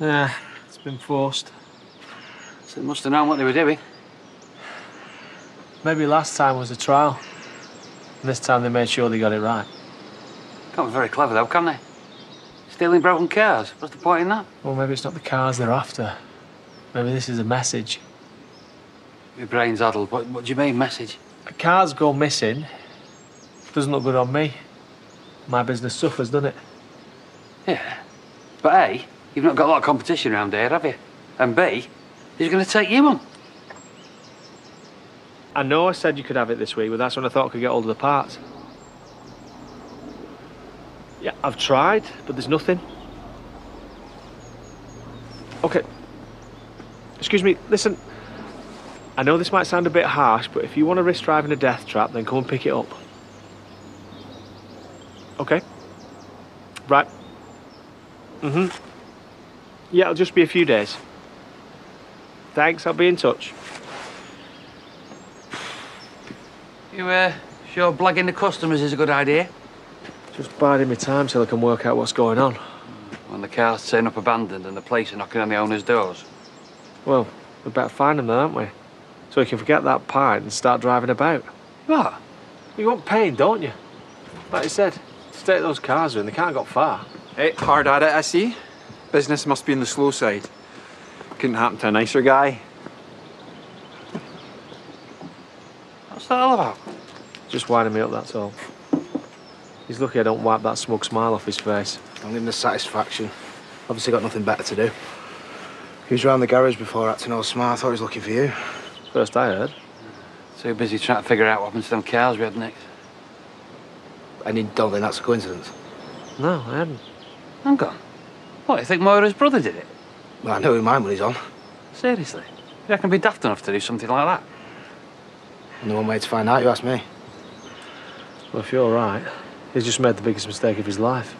Yeah, it's been forced. So they must have known what they were doing. Maybe last time was a trial. And this time they made sure they got it right. Can't be very clever though, can they? Stealing broken cars. What's the point in that? Well, maybe it's not the cars they're after. Maybe this is a message. Your brain's addled. What, what do you mean, message? A car's go missing doesn't look good on me. My business suffers, doesn't it? Yeah. But A, you've not got a lot of competition around here, have you? And B, who's going to take you on? I know I said you could have it this week, but that's when I thought I could get hold of the parts. Yeah, I've tried, but there's nothing. Okay. Excuse me, listen. I know this might sound a bit harsh, but if you want to risk driving a death trap, then come and pick it up. Okay. Right. Mm-hmm. Yeah, it'll just be a few days. Thanks, I'll be in touch. You, uh, sure blagging the customers is a good idea? Just biding my time till I can work out what's going on. When the cars turn up abandoned and the police are knocking on the owner's doors. Well, we better find them then, aren't we? So we can forget that pint and start driving about. What? You want pain, don't you? Like I said, state those cars are in, they can't got far. Hey, hard at it, I see. Business must be on the slow side. Couldn't happen to a nicer guy. What's that all about? Just winding me up, that's all. He's lucky I don't wipe that smug smile off his face. I'm give him the satisfaction. Obviously got nothing better to do. He was round the garage before acting all smart. I thought he was looking for you. First I heard. Too busy trying to figure out what happened to them cows we had next. And you don't think that's a coincidence? No, I hadn't. I'm on. What, you think Moira's brother did it? Well, I know who mine when he's on. Seriously? You reckon be daft enough to do something like that? And the one way to find out, you ask me. Well, if you're right, he's just made the biggest mistake of his life.